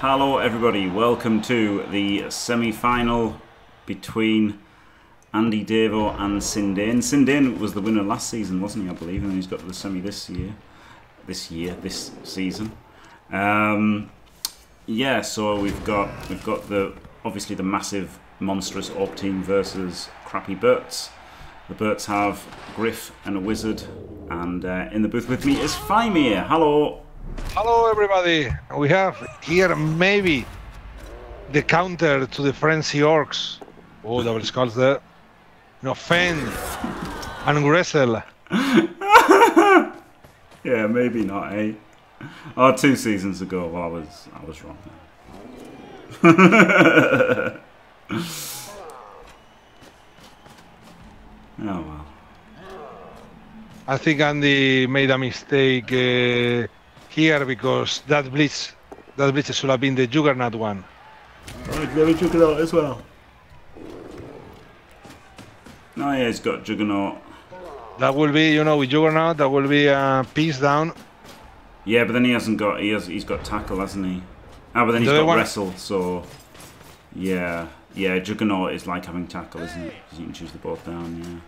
Hello, everybody. Welcome to the semi-final between Andy Davo and Sindain. Sindain was the winner last season, wasn't he? I believe, and he's got to the semi this year. This year, this season. Um, yeah, so we've got we've got the obviously the massive monstrous Orc team versus crappy Berts. The Berts have Griff and a Wizard, and uh, in the booth with me is Faemir. Hello. Hello, everybody. We have here maybe the counter to the Frenzy Orcs. Oh, double skulls there. No, fend and wrestle. yeah, maybe not, eh? Oh, two seasons ago, I was I was wrong. oh well. I think Andy made a mistake uh, here because that blitz, that blitz should have been the Juggernaut one. Oh, maybe Juggernaut as well. No, yeah, he's got Juggernaut. That will be, you know, with Juggernaut, that will be a piece down. Yeah, but then he hasn't got, he has, he's got tackle, hasn't he? Ah, but then he's the got one... wrestle, so yeah, yeah. Juggernaut is like having tackle, isn't it? Because you can choose the both down. Yeah.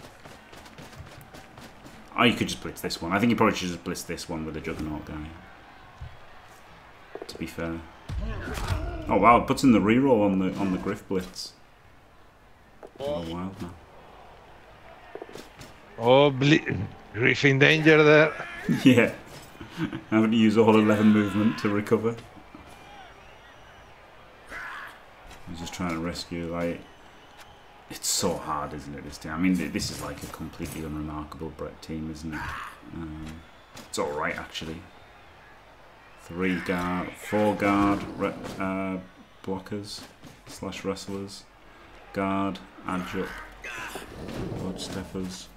Oh, you could just blitz this one. I think you probably should just blitz this one with the Juggernaut guy. Be fair. Oh wow, it puts in the reroll on the on the Griff blitz. Oh wow. Oh, Griff in danger there. yeah. Having to use all 11 movement to recover. He's just trying to rescue, like... It's so hard, isn't it, this team? I mean, this is like a completely unremarkable Brett team, isn't it? Um, it's alright, actually. Three guard, four guard uh, blockers slash wrestlers. Guard, adjup, blood steppers.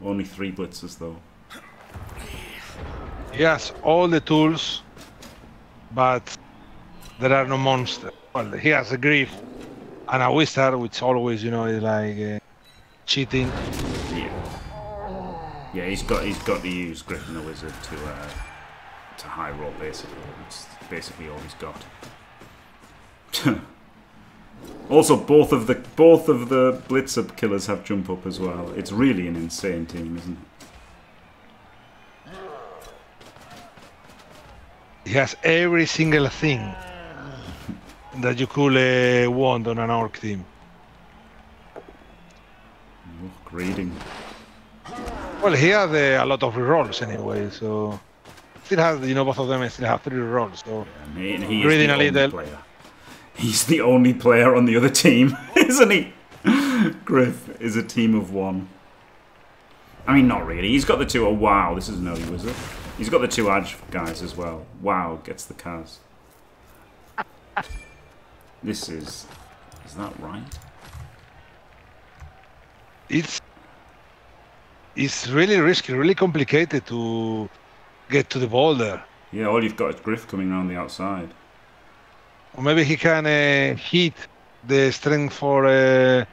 Only three blitzers, though. He has all the tools, but there are no monsters. Well, he has a Griff and a wizard, which always, you know, is like uh, cheating. Yeah. Yeah, he's got he's got to use Griffin the Wizard to uh, to high roll basically. It's basically all he's got. also, both of the both of the Blitzer killers have jump up as well. It's really an insane team, isn't it? He has every single thing that you could uh, want on an orc team. Oh, grading. Well, he has uh, a lot of rerolls anyway, so still has you know both of them still have three rerolls. So yeah, he, he grading a little. Player. He's the only player on the other team, isn't he? Griff is a team of one. I mean, not really. He's got the two. Oh, wow, this is an early wizard. He's got the two edge guys as well. Wow, gets the cars. This is... Is that right? It's... It's really risky, really complicated to get to the boulder. Yeah, all you've got is Griff coming around the outside. Or maybe he can uh, hit the string for uh,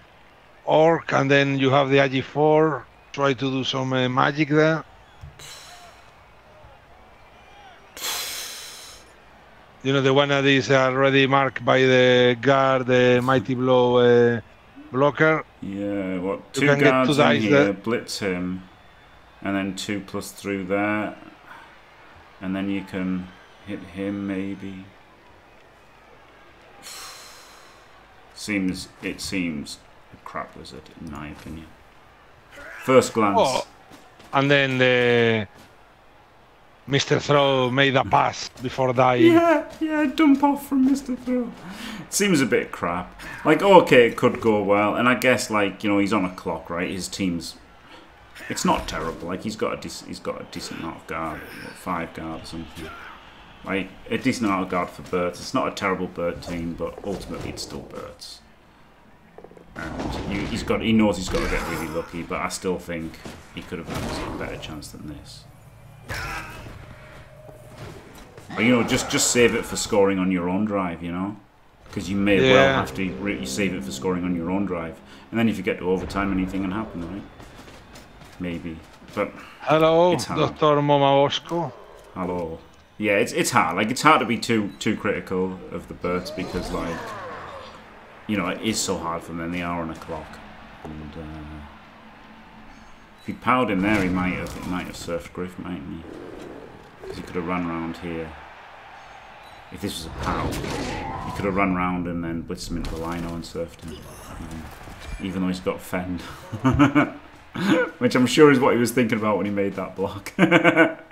Orc and then you have the AG4, try to do some uh, magic there. You know, the one that is already marked by the guard, the mighty blow uh, blocker. Yeah, what? Two guards in here, there. blitz him, and then two plus through there, and then you can hit him maybe. Seems it seems a crap wizard in my opinion. First glance. Oh, and then the Mr. Throw made a pass before dying. Yeah, yeah, dump off from Mr. Throw. It seems a bit crap. Like, okay, it could go well, and I guess like you know he's on a clock, right? His team's. It's not terrible. Like he's got a decent, he's got a decent amount of guard, what, five guard or something. Like a decent amount of guard for Berts. It's not a terrible bird team, but ultimately it's still Berts. And you, he's got, he knows he's got to get really lucky, but I still think he could have had a better chance than this. Or, you know, just just save it for scoring on your own drive, you know? Because you may yeah. well have to save it for scoring on your own drive. And then if you get to overtime, anything can happen, right? Maybe. But Hello, Dr. Momabosco. Hello. yeah, it's it's hard. Like it's hard to be too too critical of the birds because like you know it is so hard for them. They are on a clock, and uh, if he'd powered him there, he might have he might have surfed Griff, mightn't he? Because he could have run around here. If this was a POW, he could have run around and then blitzed him into the lino and surfed him. Um, even though he's got fend. Which I'm sure is what he was thinking about when he made that block.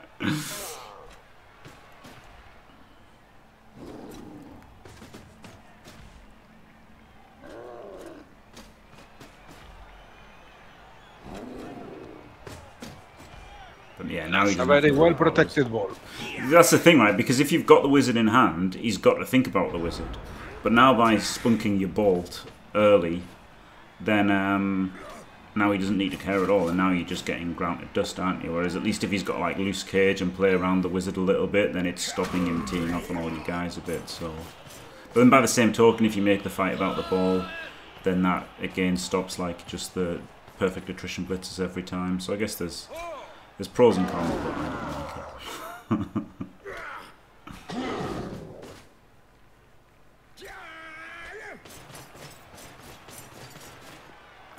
But yeah, now he's a very well protected ball. That's the thing, right? Because if you've got the wizard in hand, he's got to think about the wizard. But now by spunking your bolt early, then um, now he doesn't need to care at all, and now you're just getting grounded dust, aren't you? Whereas at least if he's got like loose cage and play around the wizard a little bit, then it's stopping him teeing off on all you guys a bit. So, but then by the same token, if you make the fight about the ball, then that again stops like just the perfect attrition blitzes every time. So I guess there's there's pros and cons, but I don't like it.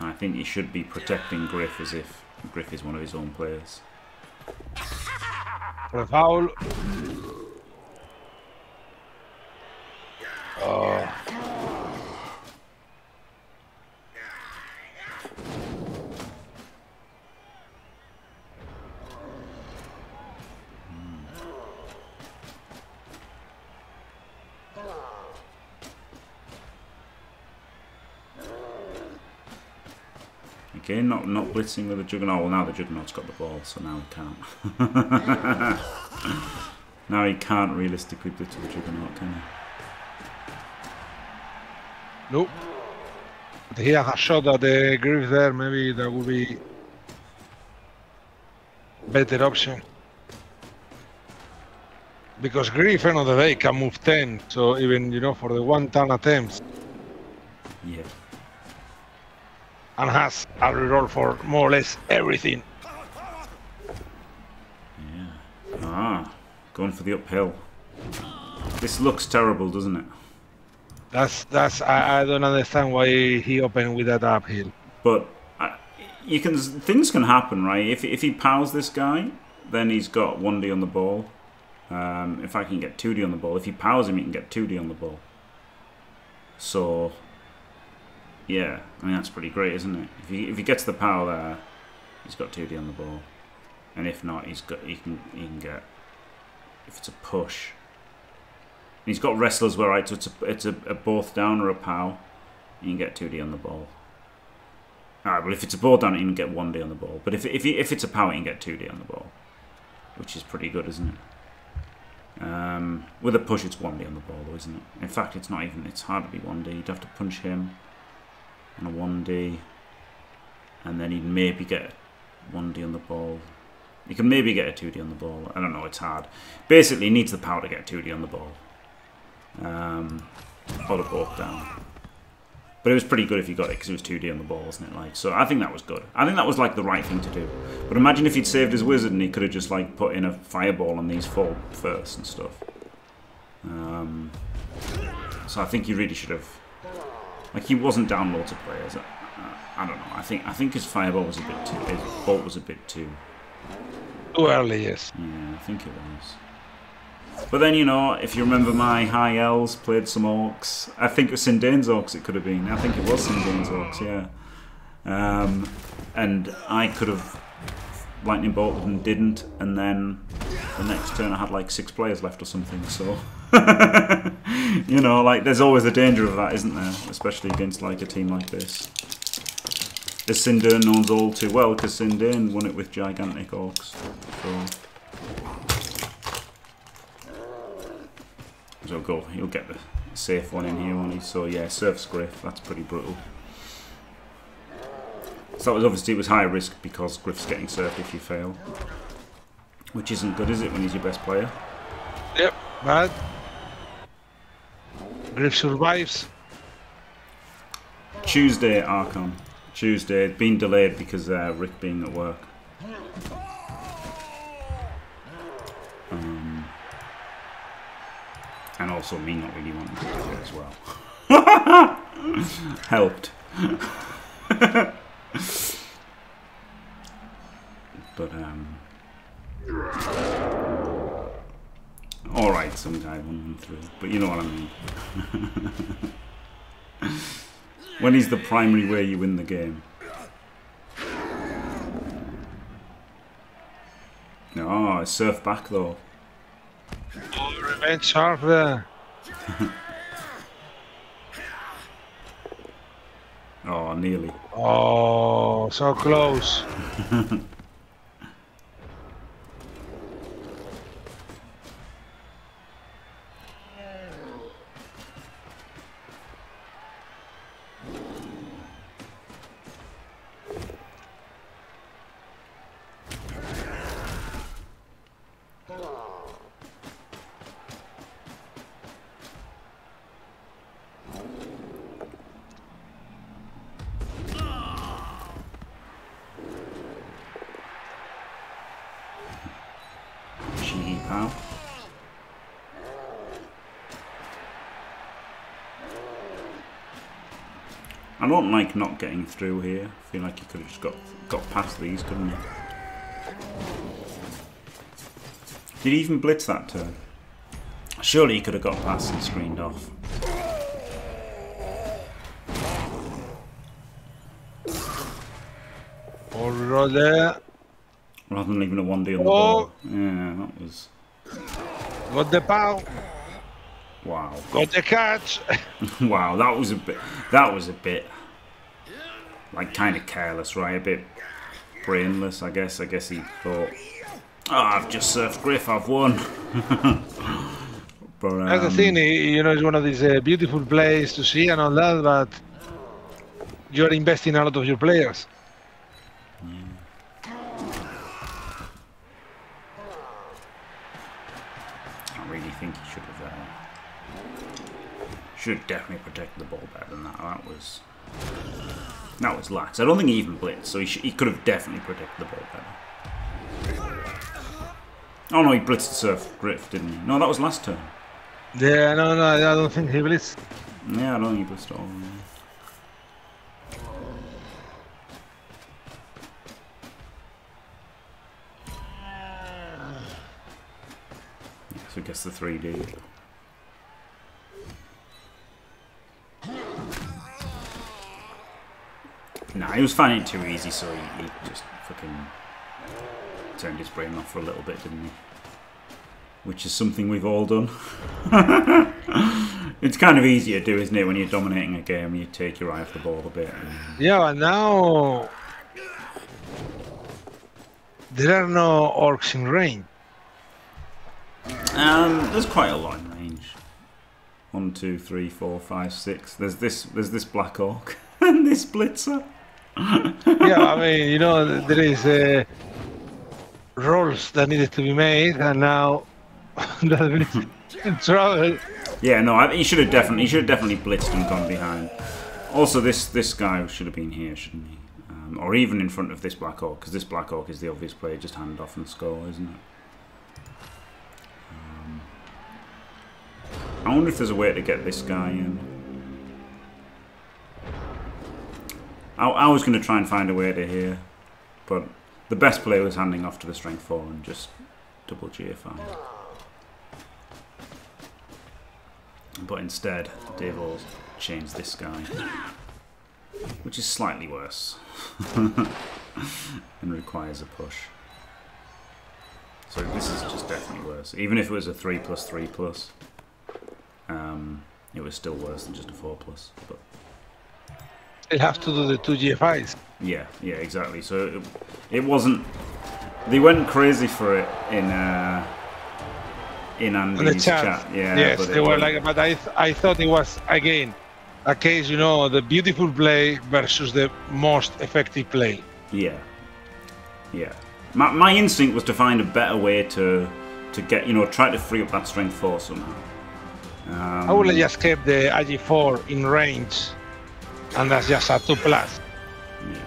I think he should be protecting Griff as if Griff is one of his own players. For a foul. Oh. Okay, not not blitzing with the Juggernaut. Well, now the Juggernaut's got the ball, so now he can't. now he can't realistically blitz with the Juggernaut, can he? Nope. But he has a shot at the Griff there, maybe that would be better option. Because Griff, end of the day, can move 10, so even, you know, for the one-turn attempts, Yeah. And has a reroll for more or less everything. Yeah. Ah, going for the uphill. This looks terrible, doesn't it? That's, that's, I, I don't understand why he opened with that uphill. But I, you can things can happen, right? If if he pows this guy, then he's got one D on the ball. Um, fact, he can get two D on the ball. If he powers him, he can get two D on the ball. So, yeah, I mean that's pretty great, isn't it? If he if he gets the power there, he's got two D on the ball, and if not, he's got he can he can get if it's a push. And he's got wrestlers where right, so it's a it's a, a both down or a pow, you can get two D on the ball. Alright, well if it's a ball down, you can get one D on the ball. But if if if it's a power, you can get two D on the ball, which is pretty good, isn't it? Um, with a push, it's one D on the ball, though, isn't it? In fact, it's not even. It's hard to be one D. You'd have to punch him on a one D, and then he'd maybe get a one D on the ball. He can maybe get a two D on the ball. I don't know. It's hard. Basically, he needs the power to get two D on the ball. Um, or the ball down. But it was pretty good if you got it because it was 2D on the ball, wasn't it? Like, so I think that was good. I think that was like the right thing to do. But imagine if he'd saved his wizard and he could have just like put in a fireball on these four first and stuff. Um, so I think he really should have. Like he wasn't down loads of players. I, I, I don't know. I think I think his fireball was a bit too. His bolt was a bit too. Too early, yes. Yeah, I think it was. But then, you know, if you remember my high elves played some orcs. I think it was Sindain's orcs it could have been. I think it was Sindain's orcs, yeah. Um, and I could have lightning bolted and didn't, and then the next turn I had like six players left or something, so... you know, like, there's always a danger of that, isn't there? Especially against, like, a team like this. As Sindain knows all too well, because Sindain won it with gigantic orcs, so... So go, he'll get the safe one in here, won't he? So yeah, surf's Griff, that's pretty brutal. So that was obviously it was high risk because Griff's getting surfed if you fail. Which isn't good, is it, when he's your best player? Yep, bad. Griff survives. Tuesday, Archon. Tuesday, it's been delayed because uh, Rick being at work. Um, and also me not really wanting to do it as well. Helped. but, um... Alright, some guy won through, but you know what I mean. when he's the primary way you win the game. Oh, surf back though. Oh, revenge sharp oh, nearly. Oh, so close. I don't like not getting through here. I feel like he could have just got got past these, couldn't he? Did he even blitz that turn? Surely he could have got past and screened off. All there. Rather than leaving a 1D on the oh. ball. Yeah, that was... What the pow. Wow. Got the catch. wow, that was a bit... That was a bit like kind of careless, right? A bit brainless, I guess. I guess he thought, oh, I've just surfed Griff, I've won. but, um, That's the thing, you know, it's one of these uh, beautiful plays to see and all that, but you're investing a lot of your players. I really think he should have uh, should definitely protect the ball better than that. That was that was lax. I don't think he even blitzed, so he, he could have definitely protected the ball better. Oh no, he blitzed Surf Griff, didn't he? No, that was last turn. Yeah, no, no, I don't think he blitzed. Yeah, I don't think he blitzed at all. So I guess the 3D. Nah, he was finding it too easy, so he, he just fucking turned his brain off for a little bit, didn't he? Which is something we've all done. it's kind of easy to do, isn't it, when you're dominating a game, you take your eye off the ball a bit. And... Yeah, and now there are no orcs in range. Um, there's quite a lot in range. One, two, three, four, five, six. There's this. There's this black orc and this blitzer yeah, I mean, you know, there is uh, rules that needed to be made, and now trouble. Yeah, no, I, he should have definitely, he should have definitely blitzed and gone behind. Also, this this guy should have been here, shouldn't he? Um, or even in front of this Black Orc, because this Black Orc is the obvious player, just hand off and score, isn't it? Um, I wonder if there's a way to get this guy in. I, I was going to try and find a way to here, but the best play was handing off to the strength 4 and just double GFI. But instead, Davo's changed this guy, which is slightly worse and requires a push. So this is just definitely worse. Even if it was a 3 plus 3 plus, um, it was still worse than just a 4 plus. But they have to do the two GFIs. Yeah, yeah, exactly. So it, it wasn't. They went crazy for it in uh, in Andy's chat. chat. Yeah, yes, they were like, but I th I thought it was again a case, you know, the beautiful play versus the most effective play. Yeah, yeah. My my instinct was to find a better way to to get you know try to free up that strength four somehow. Um, I would have just kept the AG4 in range and that's just a 2 plus. Yeah.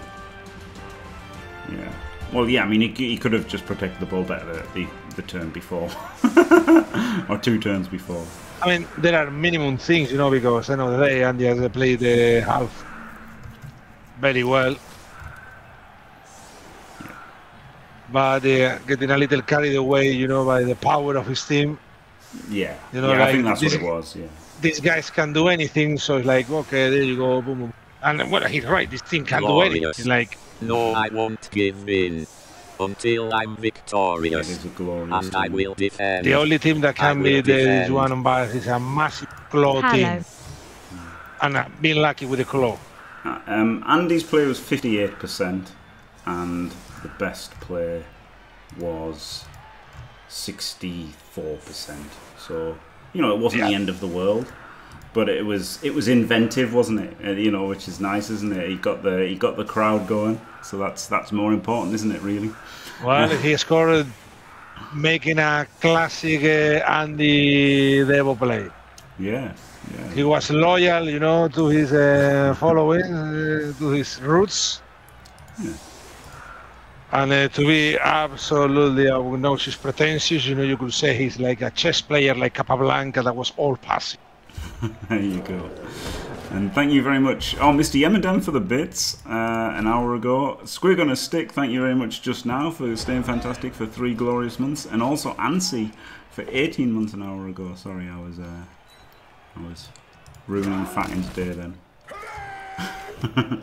Yeah. Well, yeah, I mean, he, he could have just protected the ball better the, the turn before. or two turns before. I mean, there are minimum things, you know, because end of the day, Andy has played the half very well. But uh, getting a little carried away, you know, by the power of his team. Yeah, You know, yeah, I like think that's what it was. Yeah, These guys can do anything, so it's like, okay, there you go, boom, boom. And well, he's right. This team can do anything. Glorious. It's like, No, I won't give in until I'm it victorious, is a glorious. and I will defend. the only team that can be will the, this defend. one but is a massive claw Hello. team. And uh, being lucky with the claw. Uh, Um, Andy's play was 58%, and the best play was 64%. So, you know, it wasn't the end of the world, but it was it was inventive, wasn't it? Uh, you know, which is nice, isn't it? He got the he got the crowd going, so that's that's more important, isn't it? Really? Well, he scored making a classic uh, Andy Davo play. Yeah, yeah. He was loyal, you know, to his uh, following, uh, to his roots. Yeah. And uh, to be absolutely obnoxious, pretentious, you know, you could say he's like a chess player like Capablanca that was all passing. There you go. And thank you very much. Oh, Mr. Yemenden for the bits uh, an hour ago. Squig on a Stick, thank you very much just now for staying fantastic for three glorious months. And also Ansi for 18 months an hour ago. Sorry, I was uh, I was ruining Fatting's day then.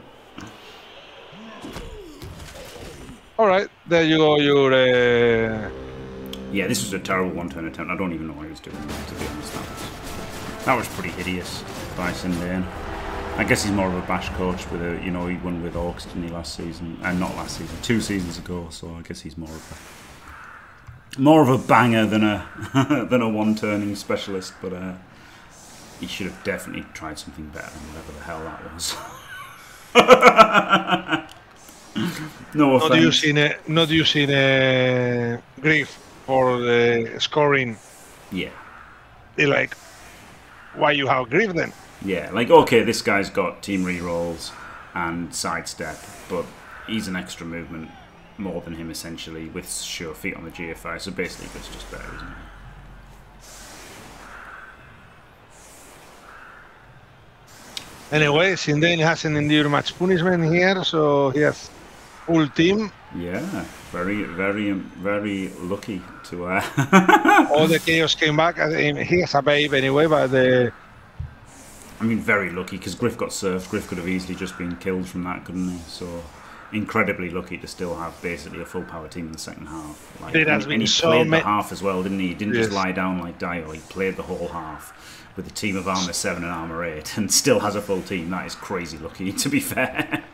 All right, there you go, your. Uh, Yeah, this was a terrible one-turn attempt. I don't even know what he was doing, that. to be honest. That was, that was pretty hideous by Sindain. I guess he's more of a bash coach with a, you know, he won with Orcs, didn't he, last season? And not last season, two seasons ago. So I guess he's more of a, more of a banger than a, than a one-turning specialist. But uh, he should have definitely tried something better than whatever the hell that was. no not offense. using, uh, not using uh, Griff for the scoring. Yeah. They're like, why you have Griff then? Yeah, like okay, this guy's got team rerolls and sidestep, but he's an extra movement more than him essentially with sure feet on the GFI. So basically, it's just better, isn't it? Anyway, Sindain hasn't endured much punishment here, so he has full team. Yeah, very, very, very lucky to. Uh, All the chaos came back. I mean, he has a babe anyway, but the I mean, very lucky because Griff got surfed. Griff could have easily just been killed from that, couldn't he? So. Incredibly lucky to still have basically a full power team in the second half. Like, and, been and he so played the half as well, didn't he? He didn't just lie down like Dio. He played the whole half with a team of armor seven and armor eight, and still has a full team. That is crazy lucky, to be fair.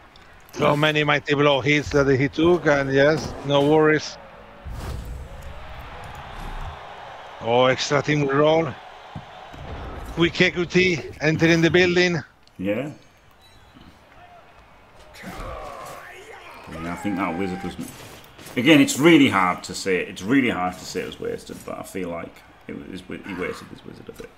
So many mighty blow hits that he took, and yes, no worries. Oh, extra team roll. Quick EQT entering the building. yeah. Yeah, I think that wizard was. Again, it's really hard to say. It's really hard to say it was wasted, but I feel like it was. He wasted his wizard a bit.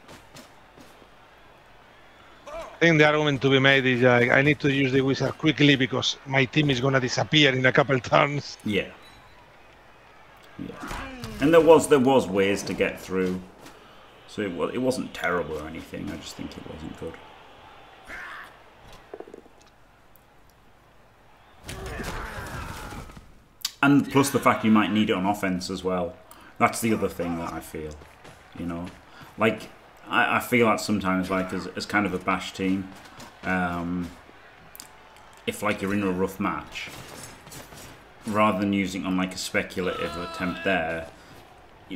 I think the argument to be made is like, I need to use the wizard quickly because my team is gonna disappear in a couple turns. Yeah. Yeah. And there was there was ways to get through. So it was it wasn't terrible or anything. I just think it wasn't good. And plus the fact you might need it on offense as well. That's the other thing that I feel. You know, like I, I feel that sometimes, like as, as kind of a bash team, um, if like you're in a rough match, rather than using on like a speculative attempt there,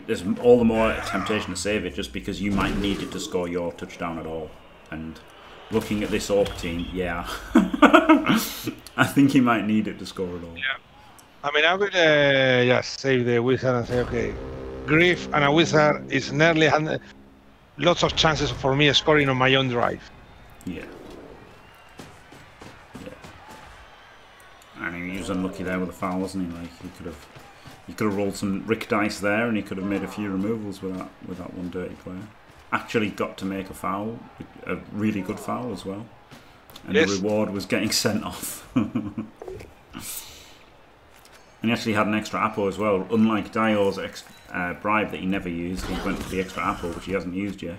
there's all the more temptation to save it just because you might need it to score your touchdown at all. And looking at this Orc team, yeah, I think he might need it to score at all. Yeah. I mean, I would uh, just save the wizard and say, okay, Griff and a wizard is nearly hand- lots of chances for me scoring on my own drive. Yeah. Yeah. And he was unlucky there with a foul, wasn't he? Like he could have, he could have rolled some Rick dice there, and he could have made a few removals with that with that one dirty player. Actually, got to make a foul, a really good foul as well, and Yes. the reward was getting sent off. and he actually had an extra apple as well. Unlike Dio's ex- uh, bribe that he never used, he went for the extra apple, which he hasn't used yet.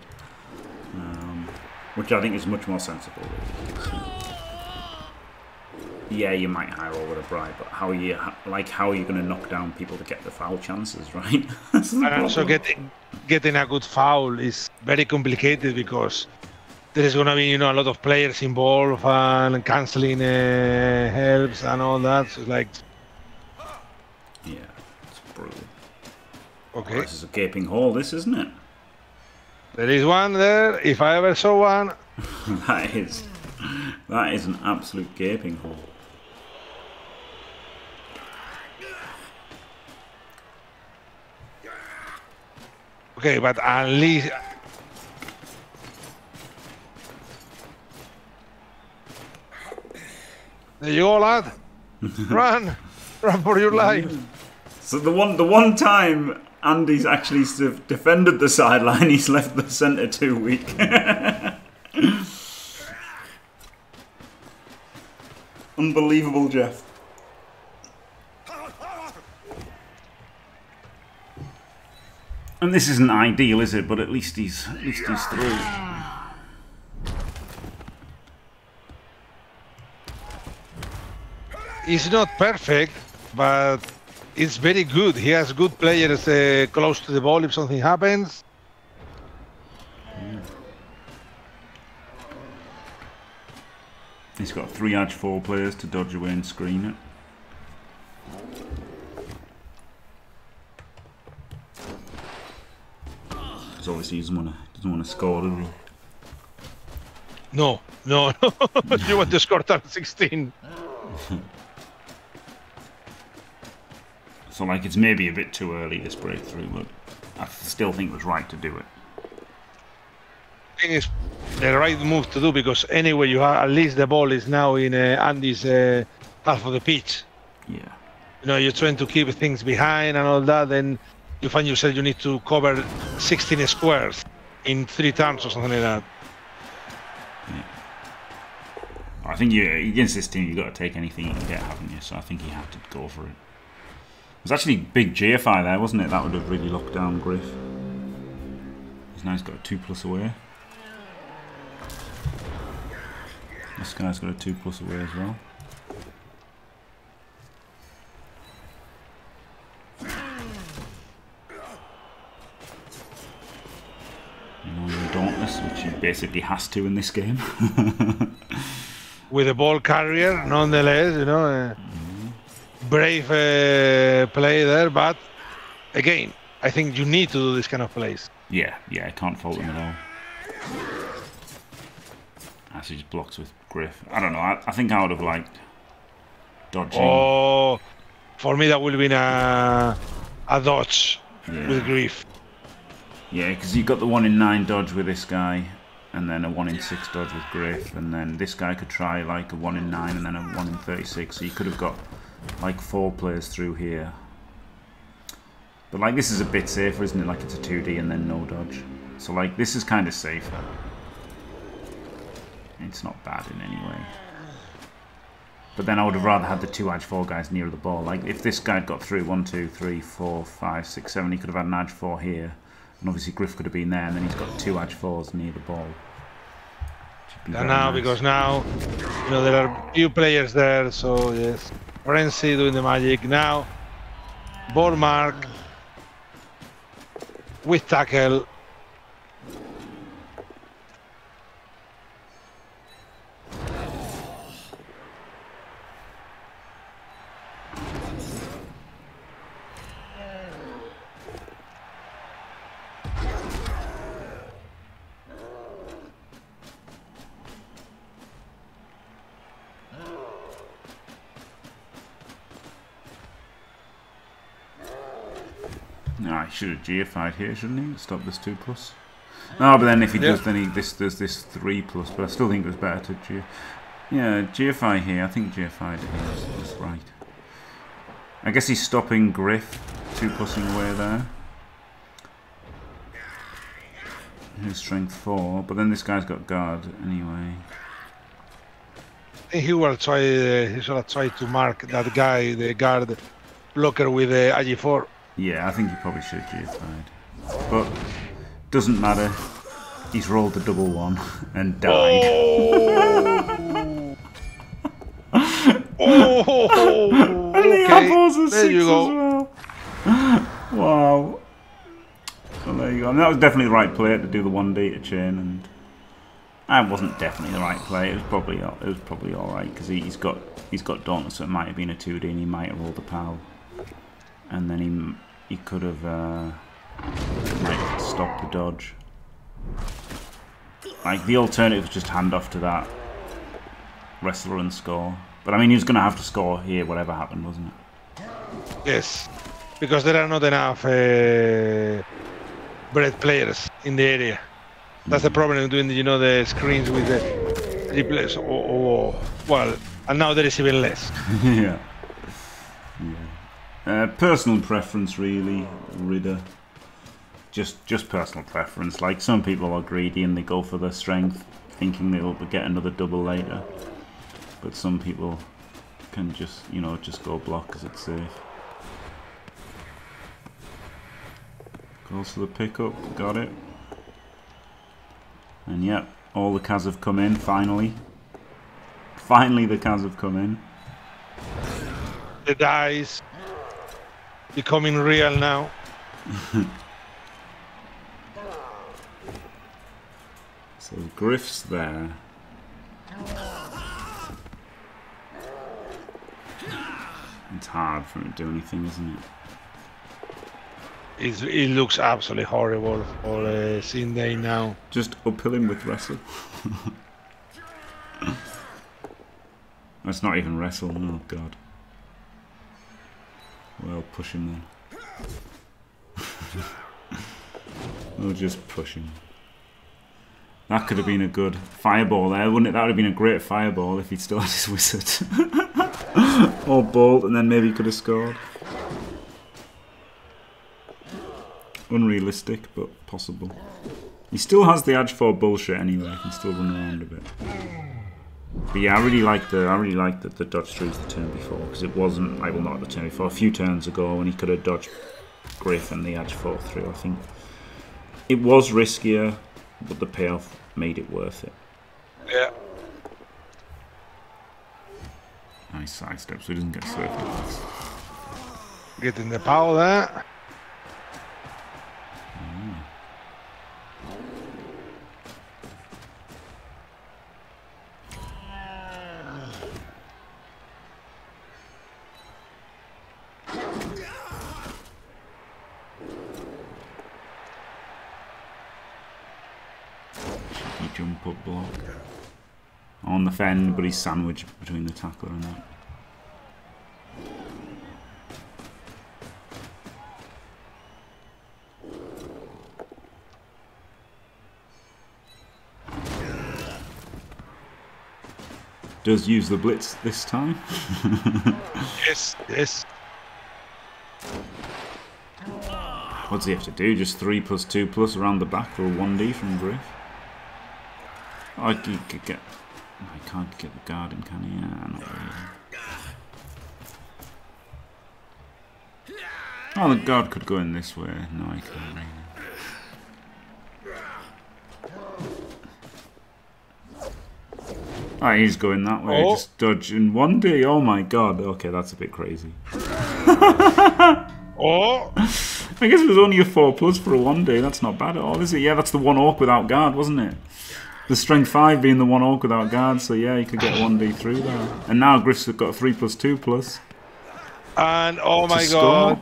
um, which I think is much more sensible. Really. Yeah, you might high roll with a bribe, but how are you like how are you going to knock down people to get the foul chances, right? And also getting getting a good foul is very complicated because there is gonna be you know a lot of players involved and canceling uh, helps and all that. So it's like brutal. okay, This is a gaping hole, this isn't it? there is one there. If I ever saw one, that is that is an absolute gaping hole. okay, but at least. There you go, lad. Run, run for your life. So the one the one time Andy's actually sort of defended the sideline, he's left the centre too weak. Unbelievable, Jeff. And this isn't ideal, is it? But at least he's at least he's through. It's not perfect, but it's very good. He has good players uh, close to the ball if something happens. He's got three edge four players to dodge away and screen it. Because obviously he doesn't want to doesn't want to score, does he? No, no, no. you want to score top 16. So like it's maybe a bit too early this breakthrough, but I still think it was right to do it. I think it's the right move to do because anyway, you have at least the ball is now in uh, Andy's uh, half of the pitch. Yeah. You know, you're trying to keep things behind and all that, then you find yourself you need to cover 16 squares in three turns or something like that. I think you against this team you've got to take anything you can get, haven't you? So I think he had to go for it. It was actually big GFI there, wasn't it? That would have really locked down Griff. He's now he's got a two plus away. This guy's got a two plus away as well. Dauntless, which he basically has to in this game. with a ball carrier, nonetheless, you know, uh, brave uh, play there. But again, I think you need to do this kind of plays. Yeah, yeah, I can't fault him at all. As he just blocks with Griff. I don't know. I, I think I would have liked dodging. Oh, for me that would have been a a dodge with yeah, Griff. yeah, because you got the one in nine dodge with this guy, and then a one in six dodge with Griff, and then this guy could try like a one in nine and then a one in thirty-six. So you could have got like four players through here. But like this is a bit safer, isn't it? Like it's a 2D and then no dodge. So like this is kind of safer. It's not bad in any way. But then I would have rather had the two edge four guys near the ball. Like if this guy had got through one, two, three, four, five, six, seven, he could have had an edge four here. And obviously Griff could have been there and then he's got two edge fours near the ball. Be And now, nice. because now, you know, there are a few players there, so yes, Frenzy doing the magic now. Ball mark with tackle. No, he should have GFI'd here, shouldn't he? Stop this two plus. No, but then if he does, then he this does this three plus. But I still think it was better to G. Yeah, GFI here. I think GFI here is, is right. I guess he's stopping Griff two plussing away there. His strength four, but then this guy's got guard anyway. He will try. Uh, he's gonna try to mark that guy, the guard blocker with the AG4. Yeah, I think he probably should have GFI'd. But doesn't matter. He's rolled a double one and died. Oh, oh And he okay. has a There six as well. Wow. Well, there you go. I mean, that was definitely the right play to do the one D chain, and that wasn't definitely the right play. It was probably it was probably all right because he's got he's got Dauntless, so it might have been a two D, and he might have rolled a pal, and then he he could have uh, have stopped the dodge. Like the alternative was just hand off to that wrestler and score. But I mean, he was going to have to score here, whatever happened, wasn't it? Yes, because there are not enough uh, bread players in the area. That's the problem doing, you know, the screens with the replays. Or, or well, and now there is even less. yeah. Uh, personal preference, really, Ridder. Just, just personal preference. Like some people are greedy and they go for their strength, thinking they'll get another double later. But some people can just, you know, just go block because it's safe. Goes for the pickup, got it. And yep, all the Kaz have come in finally. Finally, the Kaz have come in. The dice becoming real now. So Griff's there. It's hard for him to do anything, isn't it? It's, it looks absolutely horrible for uh, Sindain now. Just uphill him with wrestle. That's not even wrestle, oh god. Well, push him then. we'll just push him. That could have been a good fireball there, wouldn't it? That would have been a great fireball if he'd still had his wizard. or bolt, and then maybe he could have scored. Unrealistic, but possible. He still has the edge for bullshit anyway. He can still run around a bit. But yeah, I really like the I really like that the dodge throughs the turn before because it wasn't like well not the turn before a few turns ago when he could have dodged Griff and the edge fought through. I think it was riskier, but the payoff made it worth it. Yeah. Nice sidestep, so he doesn't get surfed. Getting the power there. He up block on the fend, but he's sandwiched between the tackler and that. Does use the blitz this time. Yes, yes. What does he have to do? Just 3 plus 2 plus around the back for a 1D from Griff? He could get... I can't get the guard in, can he? Yeah, not really. Oh, the guard could go in this way. No, I can't really. Oh, he's going that way. Oh. Just dodge in one day. Oh my god. Okay, that's a bit crazy. Oh, I guess it was only a 4 plus for a 1 day. That's not bad at all, is it? Yeah, that's the 1 orc without guard, wasn't it? The strength 5 being the 1 orc without guard, so yeah, you could get 1d through there. And now Griff's got a 3 plus 2 plus. and oh my score. god.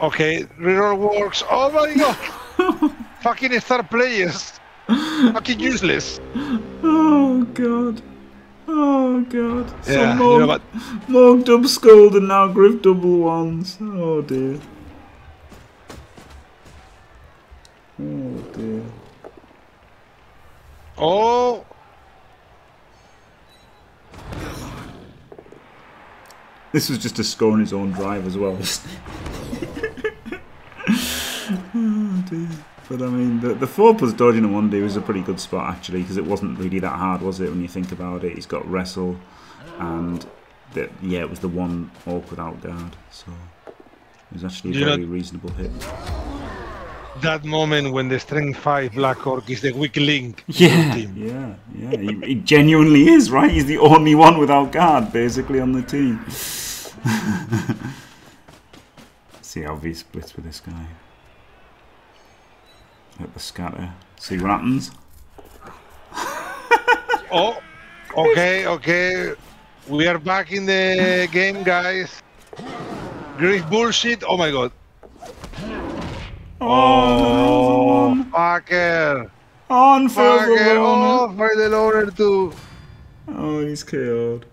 Okay, reroll works. Oh my god. Fucking star players. Fucking useless. Oh god. Oh god. So Yeah, you Morg, know what? Morg double scold and now Griff double ones. Oh dear. Oh dear. Oh, This was just a score on his own drive as well. oh dear. But I mean, the, the 4 plus dodging in 1D was a pretty good spot actually, because it wasn't really that hard, was it, when you think about it? He's got wrestle, and the, yeah, it was the one orc without guard, so it was actually a You know- very reasonable hit. That moment when the strength five Black Orc is the weak link. Yeah, the team. yeah, yeah. He, he genuinely is, right? He's the only one without guard, basically, on the team. See how V splits with this guy. At the scatter. See what happens? Oh, okay, okay. We are back in the game, guys. Griff bullshit. Oh my god. Oh, Oh, fucker. on the Fucker. loner. Oh, for the loner too. Oh, he's KO'd.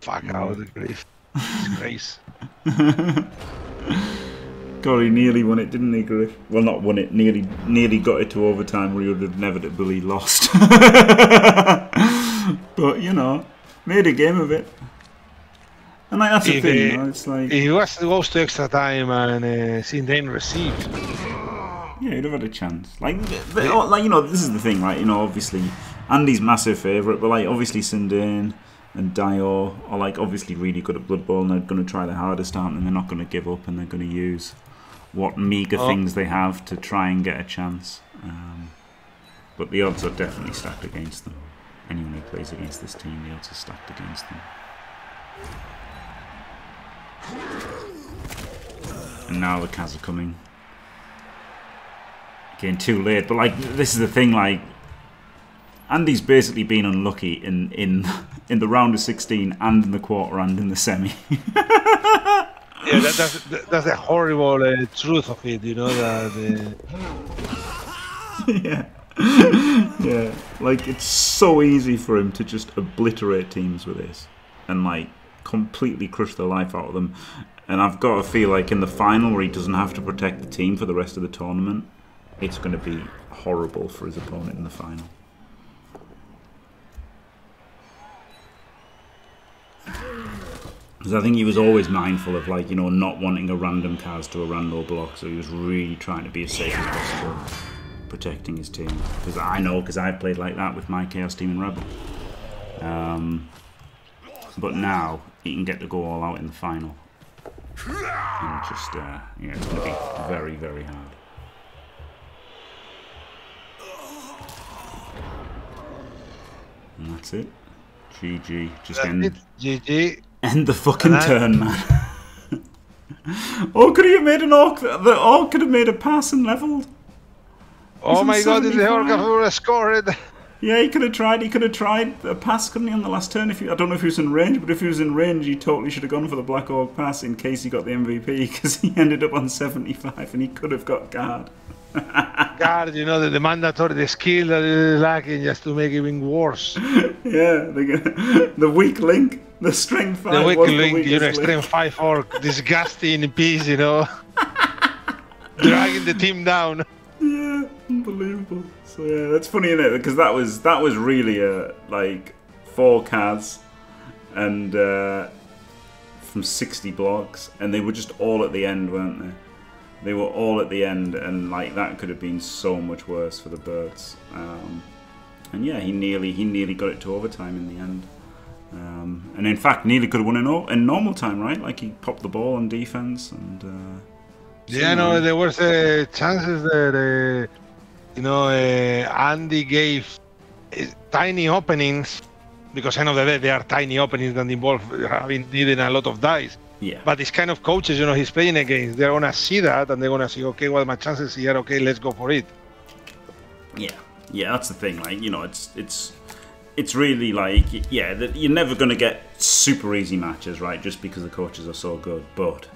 Fuck out the grief. Disgrace. God, he nearly won it, didn't he, Griff? Well, not won it. Nearly, nearly got it to overtime, where he would have inevitably lost. but you know, made a game of it. And like that's the thing, you it's like If it was goes to extra time and uh, Sindain receives, yeah, he'd have had a chance. Like, the, the- oh, like you know, this is the thing, right? You know, obviously Andy's massive favourite, but like obviously Sindain and Dio are like obviously really good at Blood Bowl, and they're going to try their hardest, aren't they? And they're not going to give up, and they're going to use what meagre Oh. things they have to try and get a chance. Um, but the odds are definitely stacked against them. Anyone who plays against this team, the odds are stacked against them. And now the cas are coming. Again, too late. But like, this is the thing. Like, Andy's basically been unlucky in in in the round of 16 and in the quarter and in the semi. yeah, that, that's that- that's the horrible uh, truth of it. You know that. Uh, yeah. yeah. Like it's so easy for him to just obliterate teams with this and like completely crush the life out of them. And I've got to feel like in the final where he doesn't have to protect the team for the rest of the tournament, it's going to be horrible for his opponent in the final. Because I think he was always mindful of like you know not wanting a random cast to a random block, so he was really trying to be as safe as possible, protecting his team. Because I know, because I've played like that with my Chaos team in Rebel. Um, but now he can get to go all out in the final, and just uh, yeah, it's going to be very very hard. And that's it. GG. Just end. GG. End the fucking And turn, man. oh, could he have made an orc? The orc could have made a pass and leveled. Oh on my god, did the 75. Orca would have scored? Yeah, he could have tried. He could have tried a pass, couldn't he, on the last turn? If he, I don't know if he was in range, but if he was in range, he totally should have gone for the Black Orc pass in case he got the MVP because he ended up on 75 and he could have got guard. guard, you know the, the mandatory, the skill that is lacking just to make it even worse. Yeah, the, the weak link, the strength five. the weak link, the you know, extreme five orc, disgusting piece, you know, dragging the team down. Yeah, unbelievable. So yeah, that's funny, isn't it? Because that was that was really a like four cards and uh, from sixty blocks, and they were just all at the end, weren't they? They were all at the end, and like that could have been so much worse for the birds. Um, and yeah, he nearly he nearly got it to overtime in the end. Um, and in fact, nearly could have won in, o- in normal time, right? Like he popped the ball on defense, and uh, Yeah, no, there was uh, chances that uh, you know uh, Andy gave uh, tiny openings because end of the day they are tiny openings that involve having needing a lot of dice. yeah, But these kind of coaches, you know, he's playing against, they're gonna see that and they're gonna see, okay, what are my chances here? Okay, let's go for it. Yeah, yeah, that's the thing. Like, you know, it's it's it's really like yeah, you're never going to get super easy matches, right? Just because the coaches are so good. But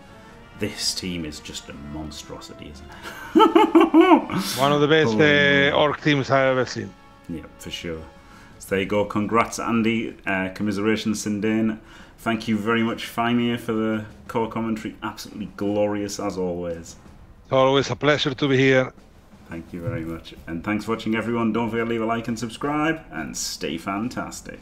this team is just a monstrosity, isn't it? One of the best Oh. uh, orc teams I've ever seen. yeah, for sure. So there you go. Congrats, Andy. Uh, commiserations, Sindain. Thank you very much, Faemir, for the core commentary. Absolutely glorious as always. It's always a pleasure to be here. Thank you very much. And thanks for watching, everyone. Don't forget to leave a like and subscribe, and stay fantastic.